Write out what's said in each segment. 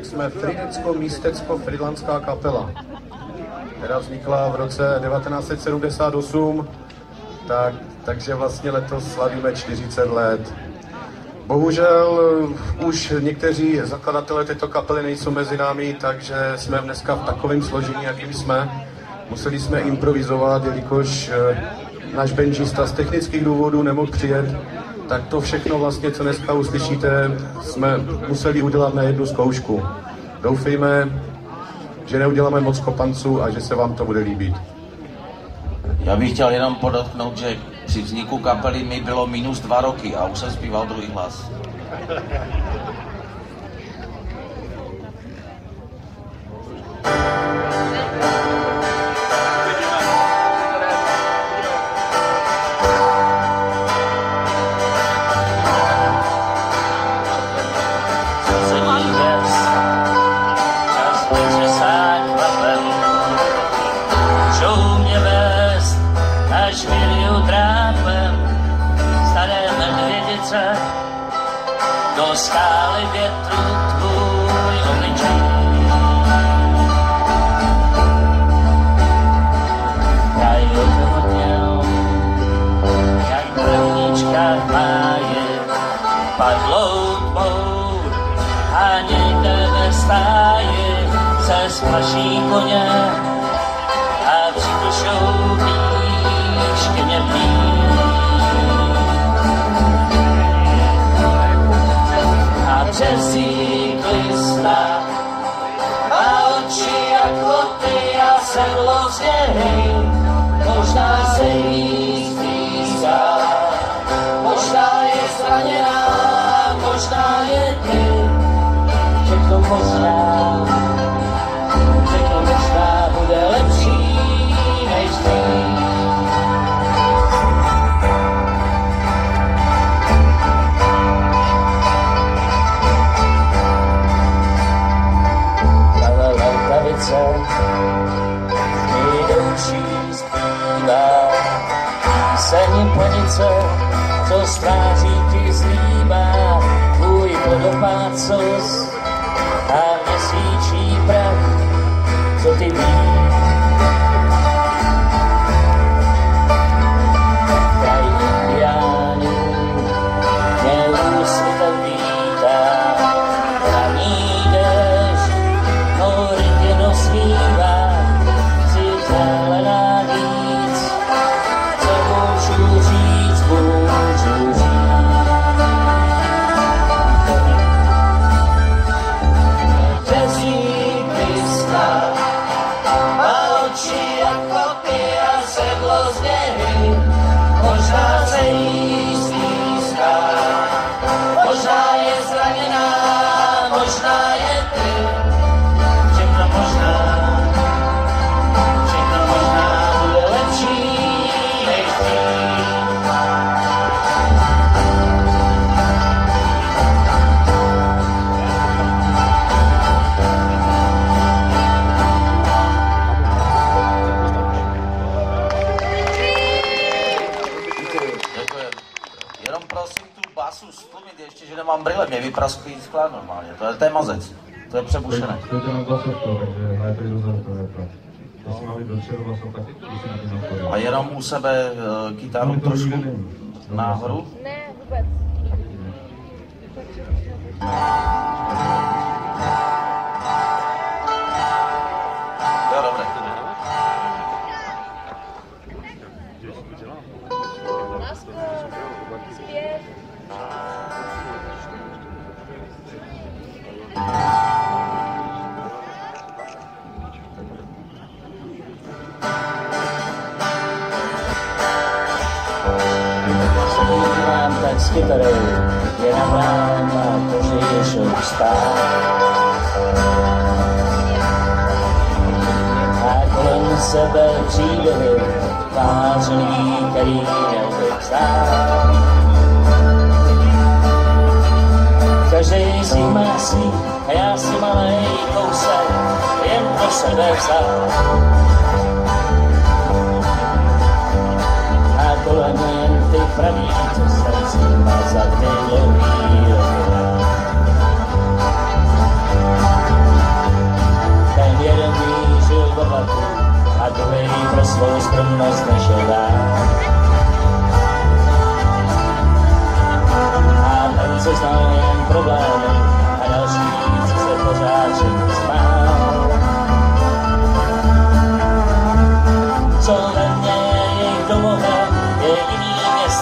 tak jsme Fridecko-místecko-fridlandská kapela, která vznikla v roce 1978, tak, takže vlastně letos slavíme 40 let. Bohužel už někteří zakladatelé této kapely nejsou mezi námi, takže jsme dneska v takovém složení, jakým jsme. Museli jsme improvizovat, jelikož eh, náš benžista z technických důvodů nemohl přijet, tak to všechno vlastně, co dneska uslyšíte, jsme museli udělat na jednu zkoušku. Doufejme, že neuděláme moc kopanců a že se vám to bude líbit. Já bych chtěl jenom podotknout, že při vzniku kapely mi bylo minus dva roky a už jsem zpíval druhý hlas. Koně a mně blíž. A přesí glista má oči jako ty a sedlo z možná se jí stýská, možná je zraněná, možná je ty, všechno možná, panice, co stráží ti zlíbá. Tvůj vodopád sos mazec. To je přebušené. Takže to je Jestli má být dopředu basovka, když si na tím napojí. A jenom u sebe uh, kytaru trošku nahoru. Kytarou, je na vám a koži jsou stát. A kolem sebe příběhy, tvářlí, který neumím znát. Každý z nich má svý a já si malej kousek jen pro sebe vzal. praví, co jsem s nima za milový Ten jeden mířil do vlaku a druhý pro svou skromnost nešel dál. A ten, co znal jen problémy a další, co se pořád všechny spál.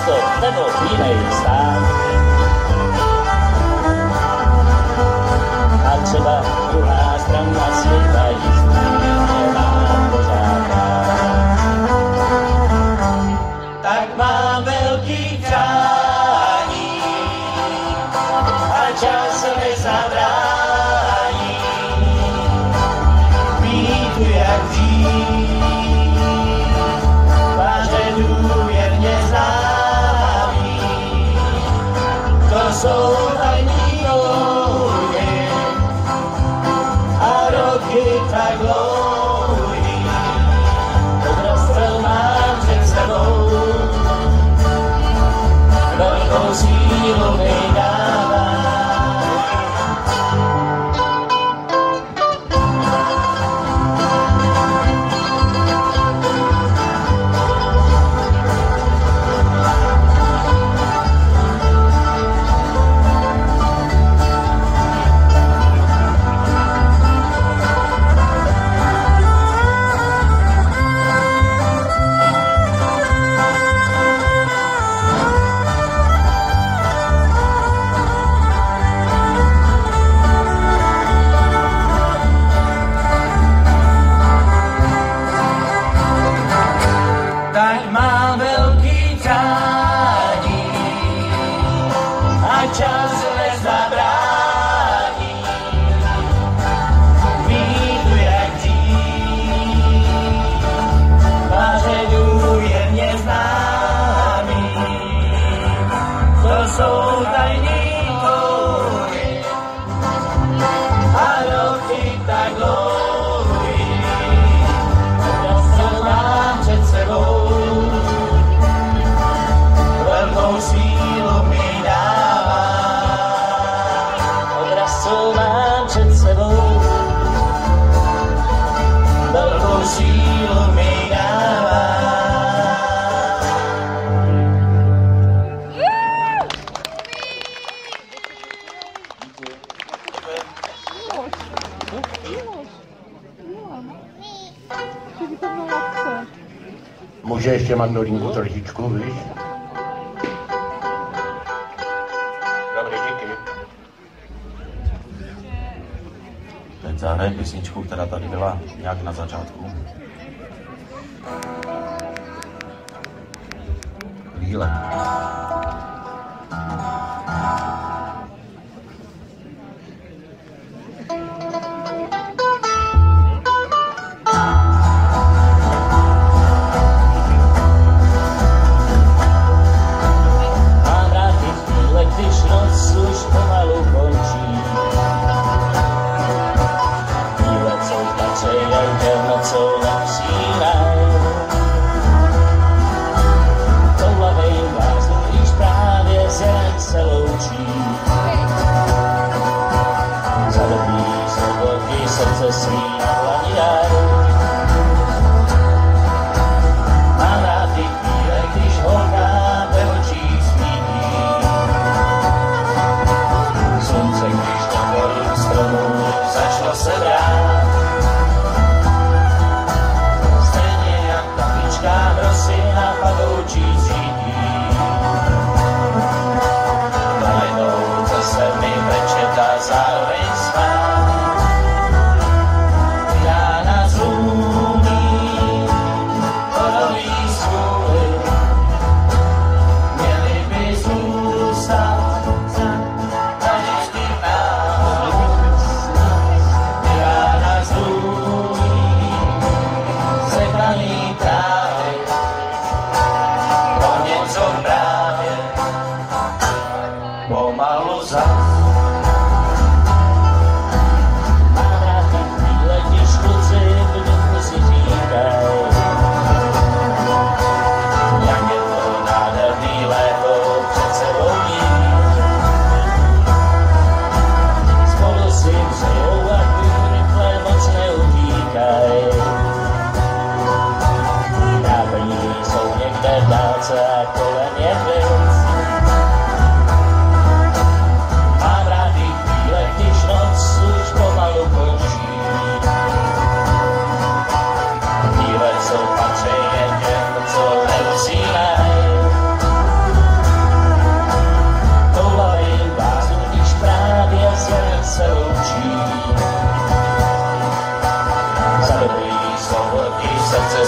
Město nebo jiný stát. A třeba druhá strana světa. Tak velký a čas se nezabrání. Mandolinku trošičku, víš? Dobrý, díky. Teď zahraje písničku, která tady byla nějak na začátku.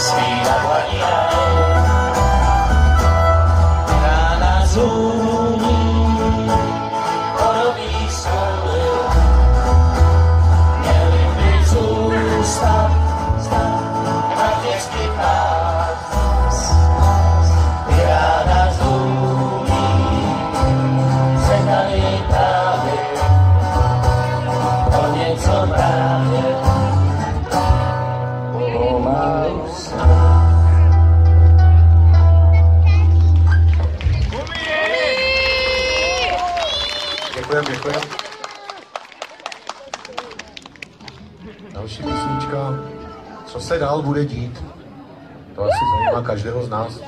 Speed up what you know. se dál bude dít. To asi zajímá každého z nás.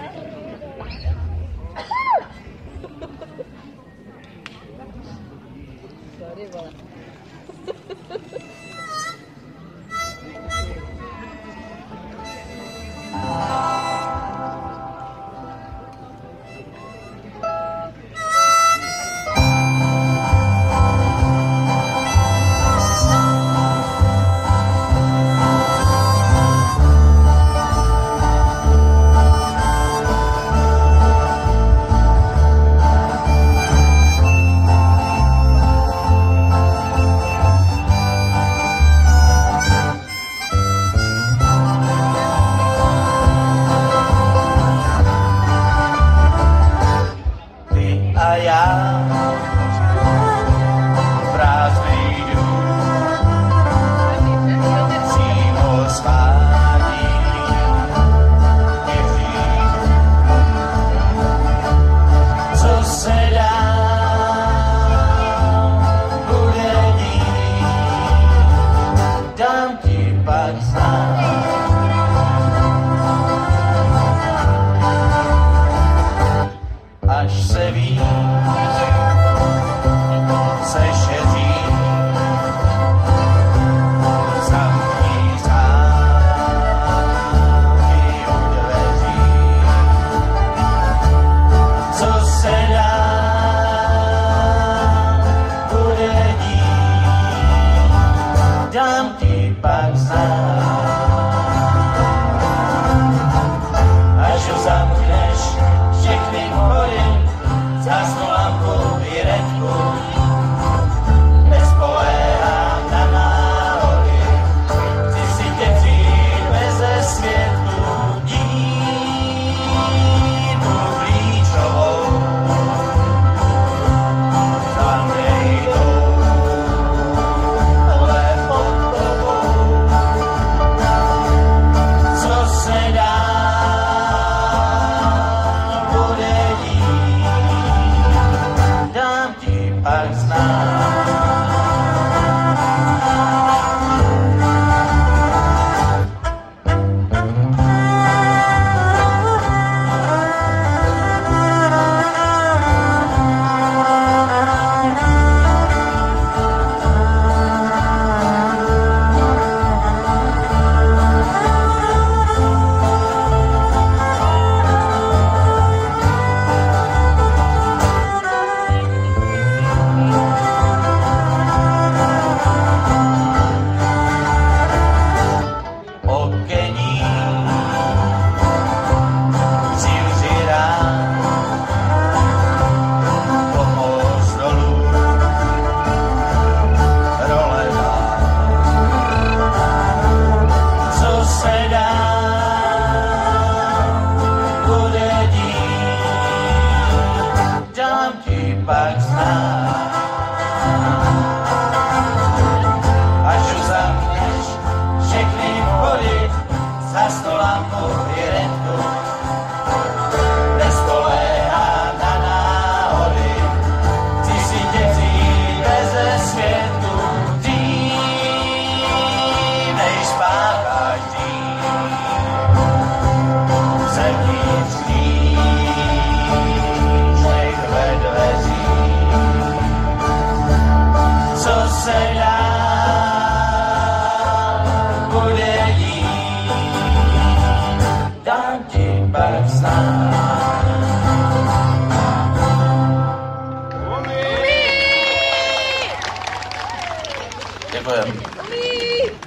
of um,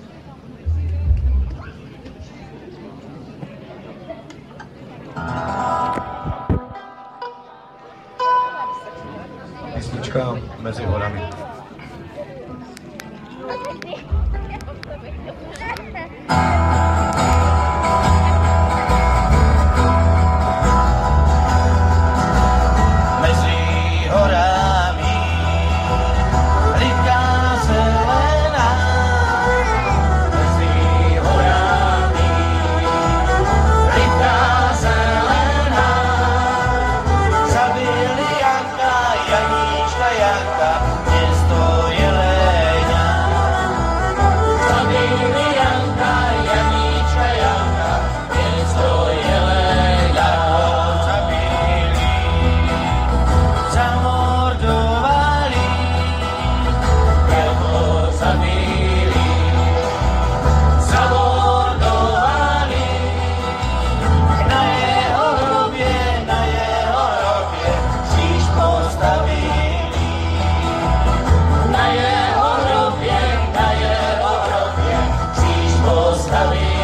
Rosalie.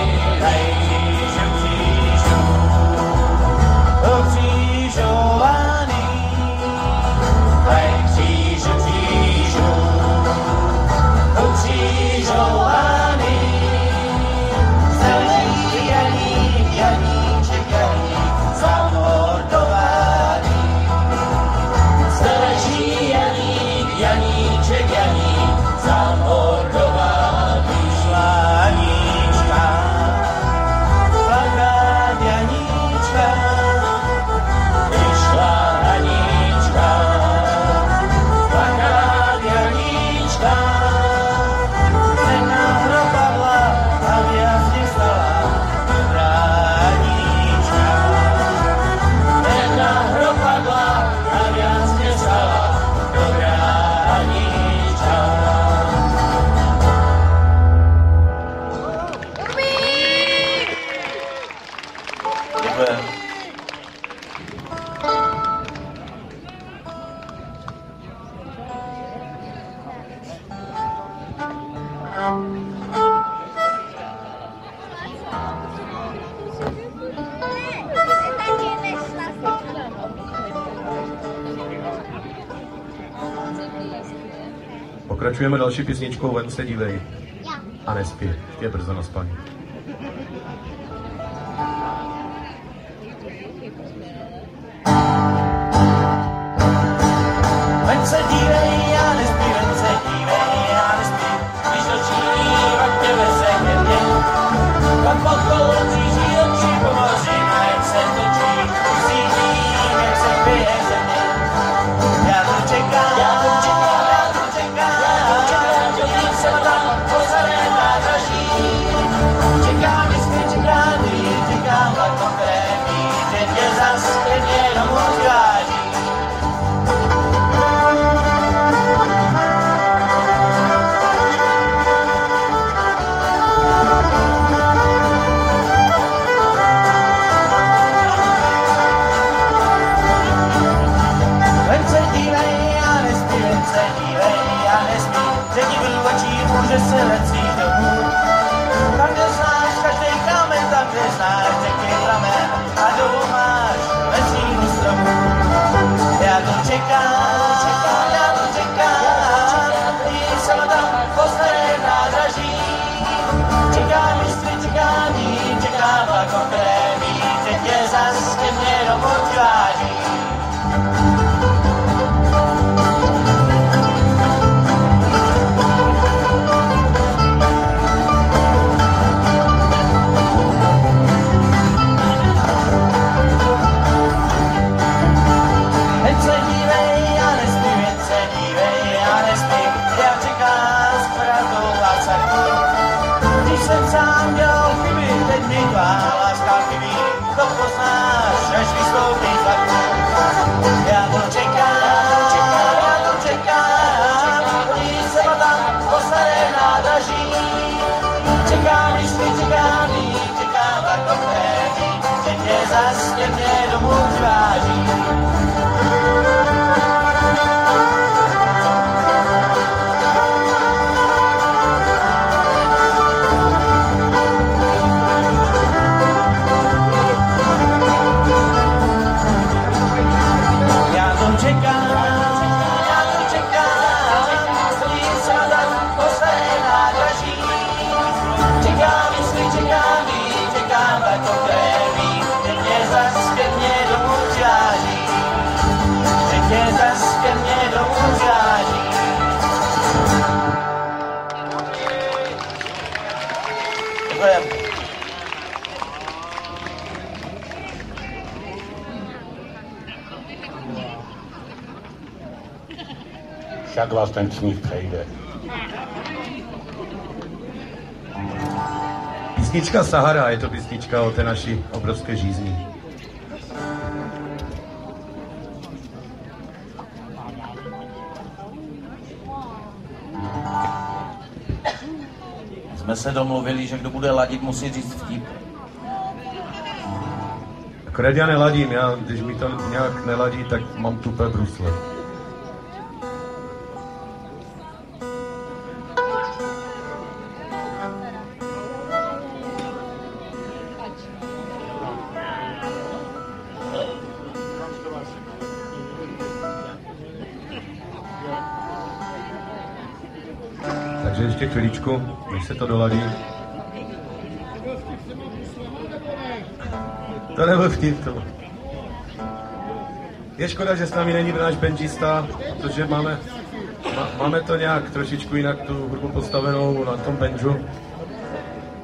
se dívej. A nespí, je brzo na spaní. viagem. slowly. Však vás ten smích přejde. Písnička Sahara, je to písnička o té naší obrovské žízni. Jsme se domluvili, že kdo bude ladit, musí říct vtip. Akorát já neladím, já, když mi to nějak neladí, tak mám tupé brusle. Chviličku, než se to doladí. To nebyl vtip, to. Je škoda, že s námi není náš benčista, protože máme, má, máme to nějak trošičku jinak tu hudbu postavenou na tom benžu.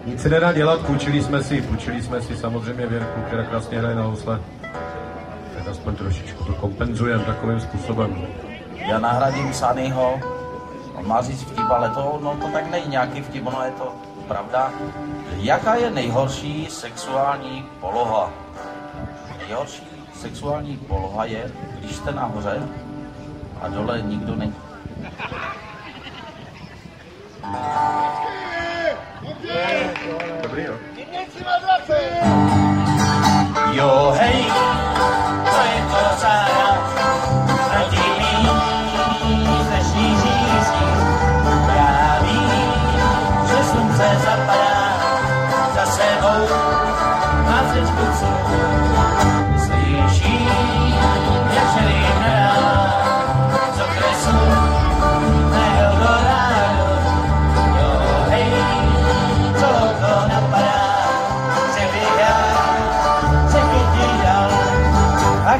Nic se nedá dělat, půjčili jsme si, půjčili jsme si samozřejmě Věrku, která krásně hraje na housle. Tak aspoň trošičku to kompenzujeme takovým způsobem. Já nahradím Sanyho, on má říct vtip, ale to, no, to tak není nějaký vtip, ono je to pravda. Jaká je nejhorší sexuální poloha? Nejhorší sexuální poloha je, když jste nahoře a dole nikdo není.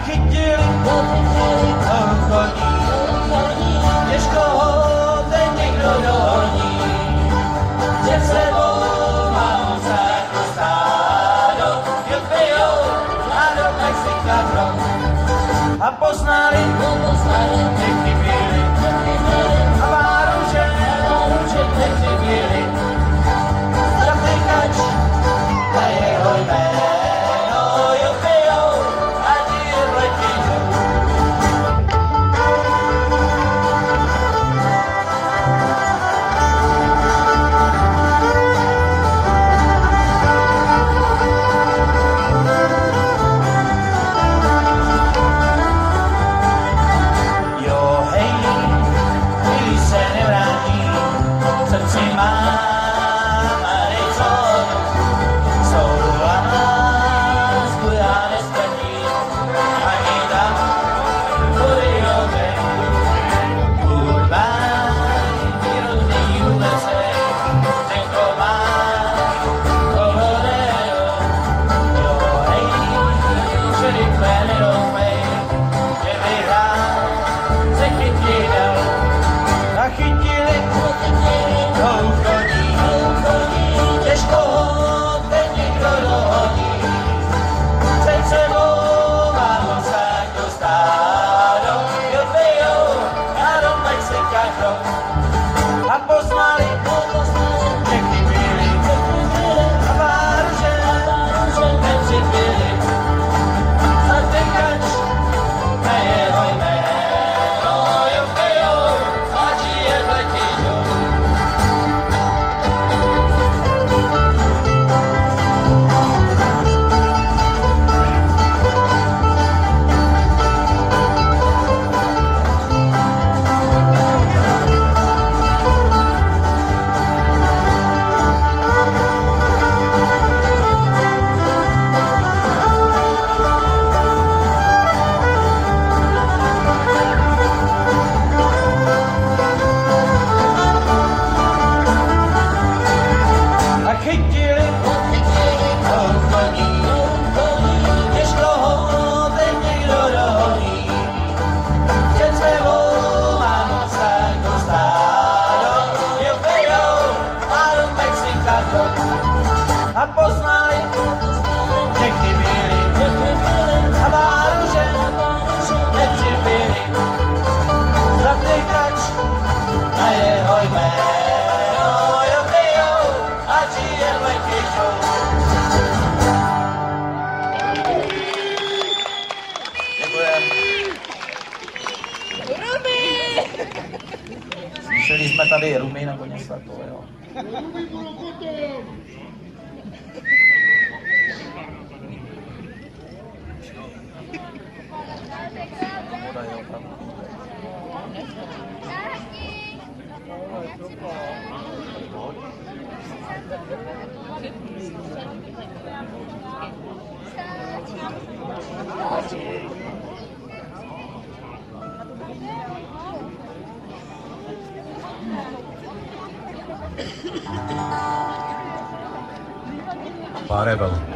A chytil to chodí. Těžko ho teď někdo dohoní, že sebou mám sáku stádo, jo pijou a do Mexika. A poznali, někdy avea, rumena con ea stato. whatever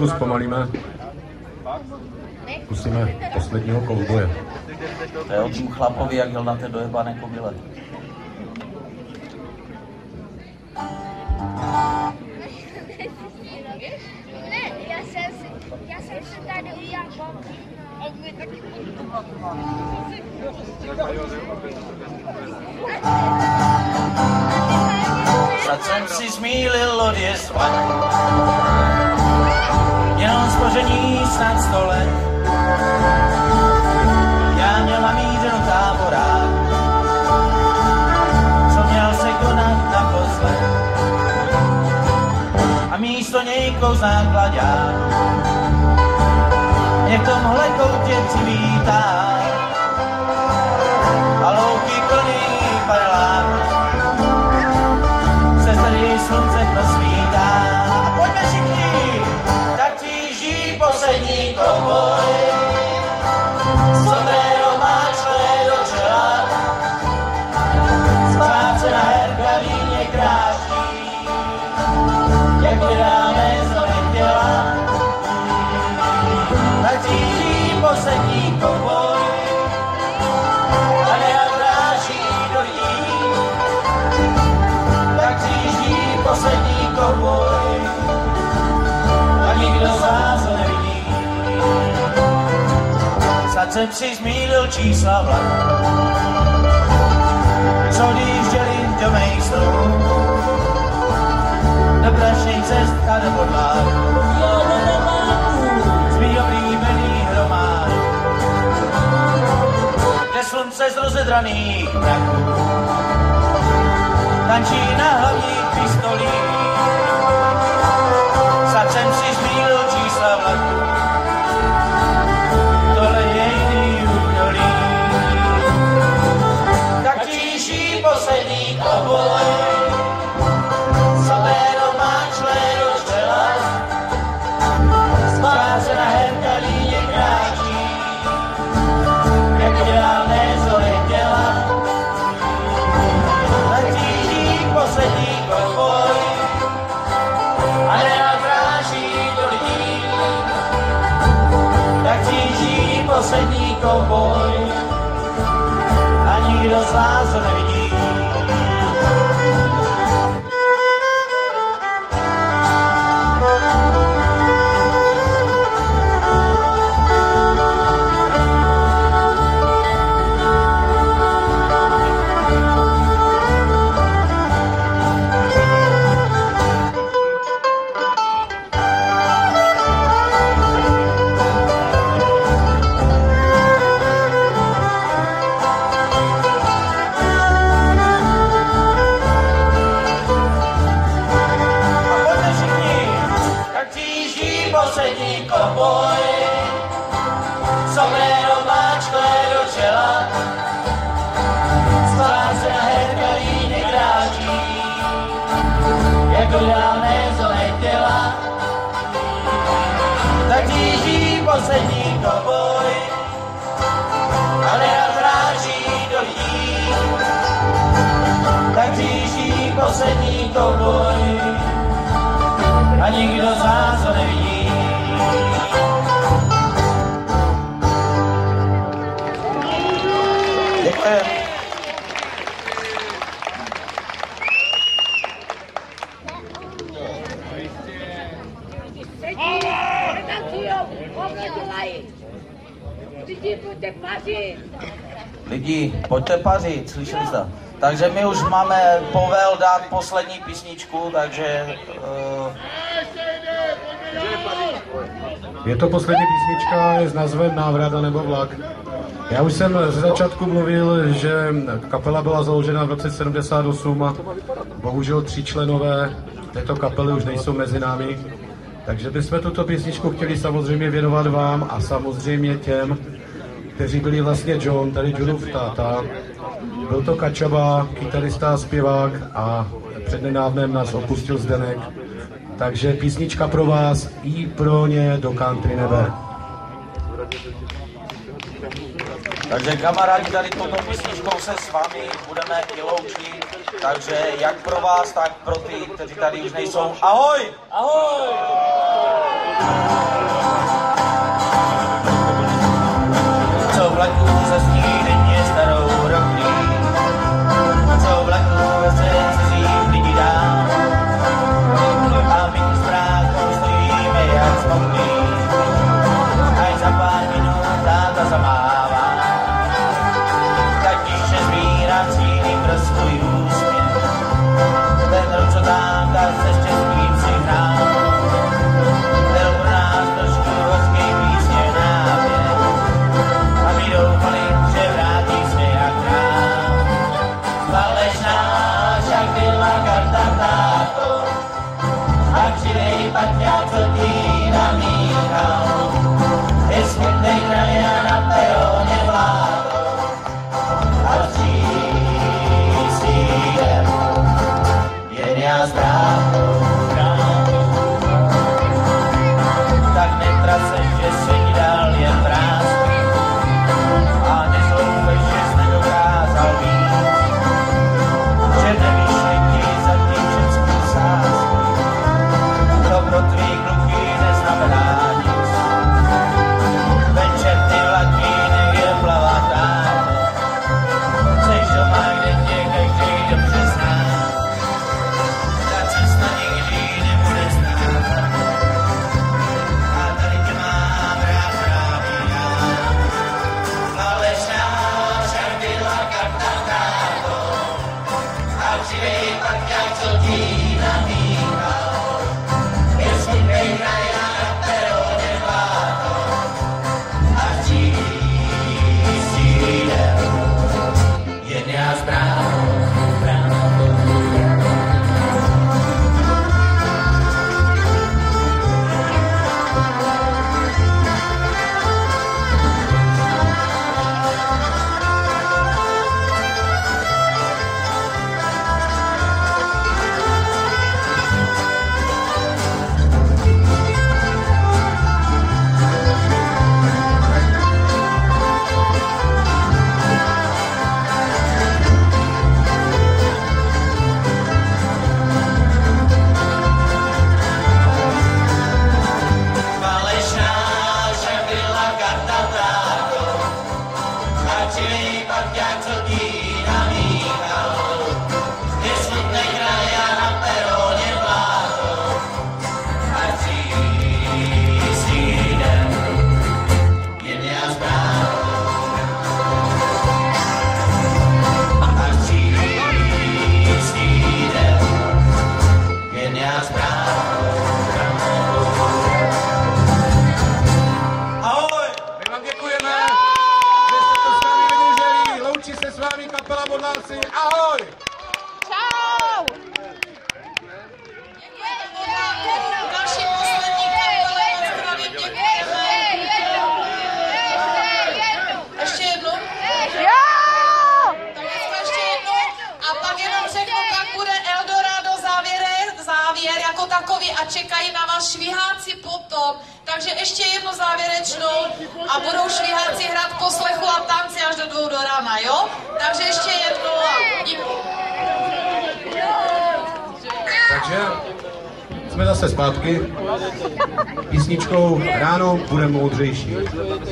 trošku zpomalíme. Zkusíme posledního kouboje. To je o tím chlapovi, jak jel na té dojebané kobile. Já jsem si zmílil lodě svat složení snad sto let. Já měla mít do tábora, co měl se konat na posle. A místo něj kouzná kladě, mě v tomhle koutě přivítá. Snad jsem si zmínil čísla vlaku, co odjížděli do mých snů. Do prašných cest a do. Kde slunce z rozedraných mraků tančí na hlavních pistolích. Poslední kovboj a nikdo z vás ho nevidí. Tak tíží poslední kovboj, a neodráží do lidí. Tak tíží poslední kovboj, a nikdo z nás ho nevidí. Děkujem. Lidi, pojďte pařit! Lidi, pojďte pařit, slyšeli jste? Takže my už máme povel dát poslední písničku, takže uh, Je to poslední písnička, je s názvem Návrata nebo vlak. Já už jsem ze začátku mluvil, že kapela byla založena v roce 78 a bohužel tři členové této kapely už nejsou mezi námi. Takže bychom tuto písničku chtěli samozřejmě věnovat vám a samozřejmě těm, kteří byli vlastně John, tady Johnův táta. Byl to Kačaba, kytarista zpěvák a přednedávnem nás opustil Zdenek. Takže písnička pro vás i pro ně do country nebe. Takže kamarádi, tady touto písničkou se s vámi budeme i loučit. Takže jak pro vás, tak pro ty, kteří tady už nejsou. Ahoj! Ahoj! Co like jsme zase zpátky. Písničkou Ráno bude moudřejší.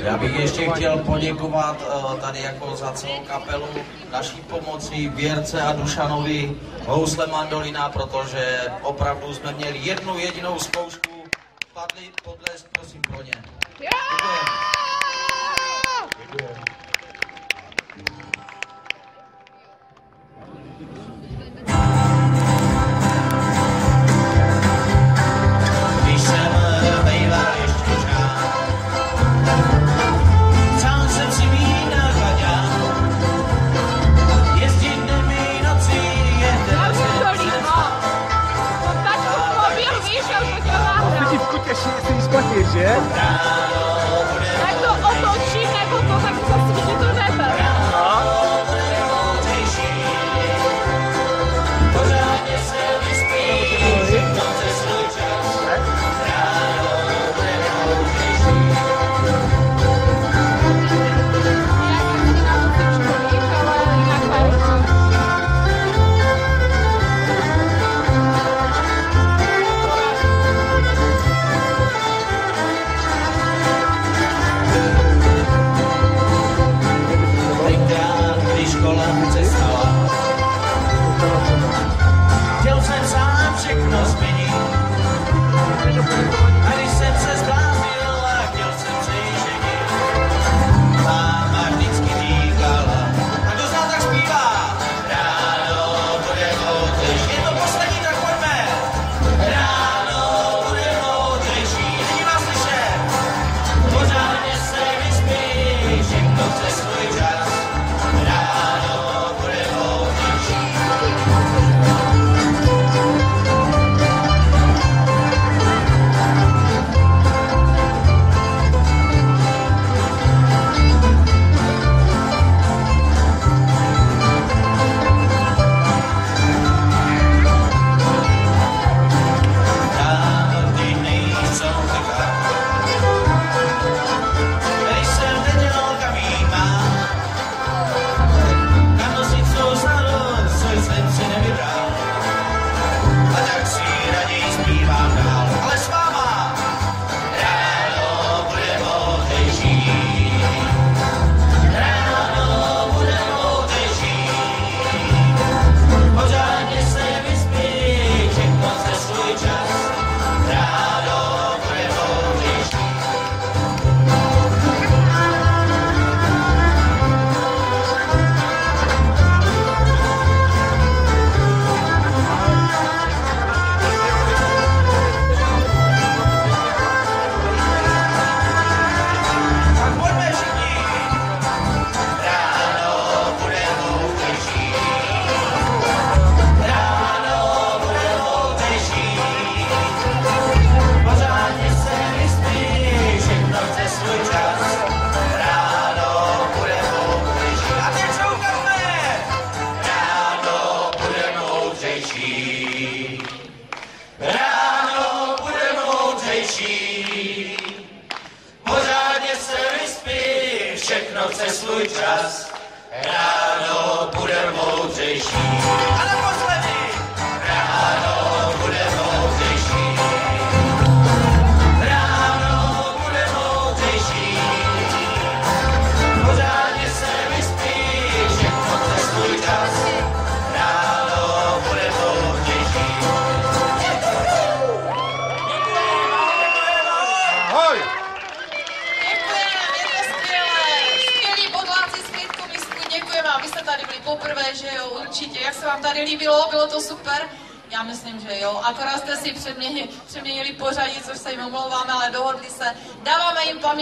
Já bych ještě chtěl poděkovat eh, tady jako za celou kapelu naší pomoci Věrce a Dušanovi housle mandolina, protože opravdu jsme měli jednu jedinou zkoušku. Padli podlesk, prosím pro ně. Děkujeme. Děkujeme. 简单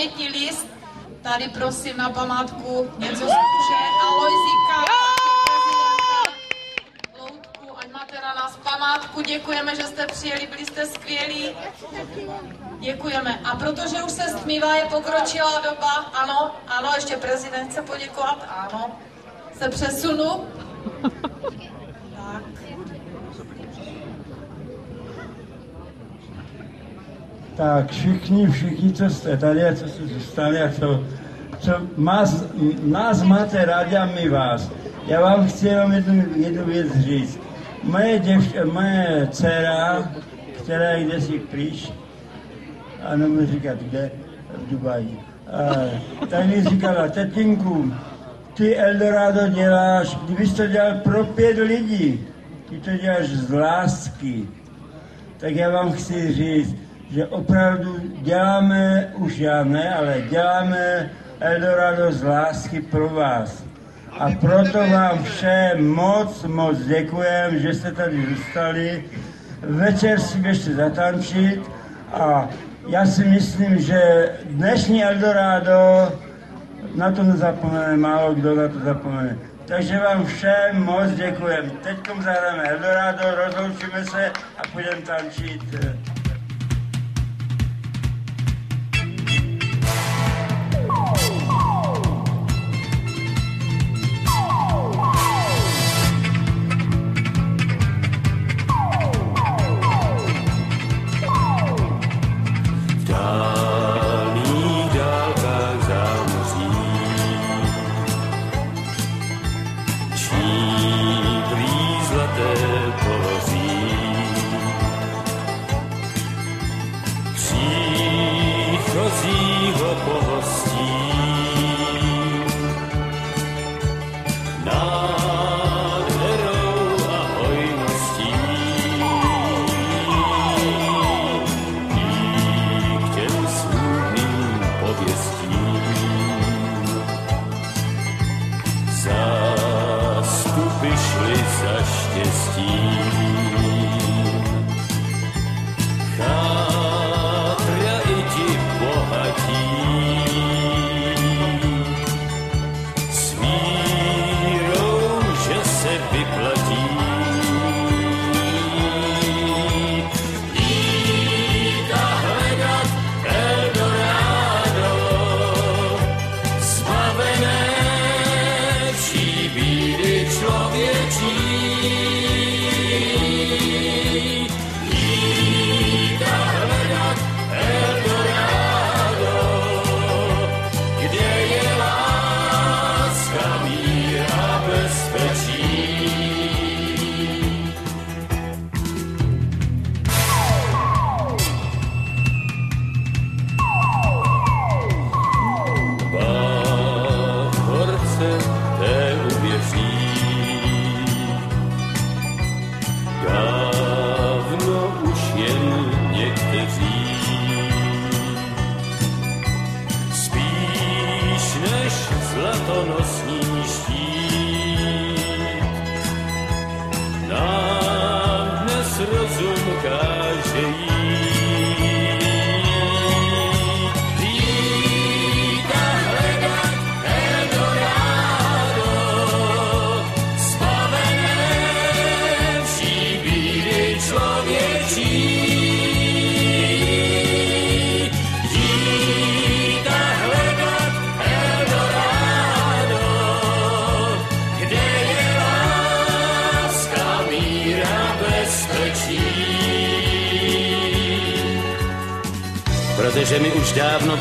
pamětní list. Tady prosím na památku něco zkuše. Alojzíka. Loutku, ať máte na nás památku. Děkujeme, že jste přijeli, byli jste skvělí. Děkujeme. A protože už se stmívá, je pokročilá doba, ano, ano, ještě prezident chce poděkovat, ano, se přesunu. Tak. Tak všichni, všichni, co jste tady a co jste zůstali a co, co nás, nás máte rádi a my vás. Já vám chci jenom jednu, jednu věc říct. Moje, děvč, moje dcera, která jde si pryč, a nemůžu říkat kde, v Dubaji, a, tak mi říkala, tetinku, ty Eldorado děláš, kdybys to dělal pro pět lidí, ty to děláš z lásky, tak já vám chci říct, že opravdu děláme, už já ne, ale děláme Eldorado z lásky pro vás. A proto vám všem moc, moc děkujem, že jste tady zůstali. Večer si běžte zatančit a já si myslím, že dnešní Eldorado na to nezapomene, málo kdo na to zapomene. Takže vám všem moc děkujem. Teď zahrajeme Eldorado, rozloučíme se a půjdeme tančit.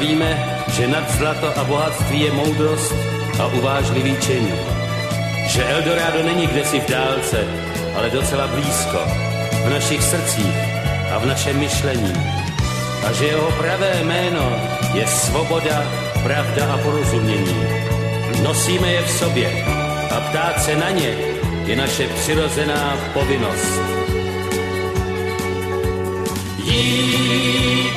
Víme, že nad zlato a bohatství je moudrost a uvážlivý čin. Že Eldorado není kdesi v dálce, ale docela blízko, v našich srdcích a v našem myšlení. A že jeho pravé jméno je svoboda, pravda a porozumění. Nosíme je v sobě a ptát se na ně je naše přirozená povinnost. Jí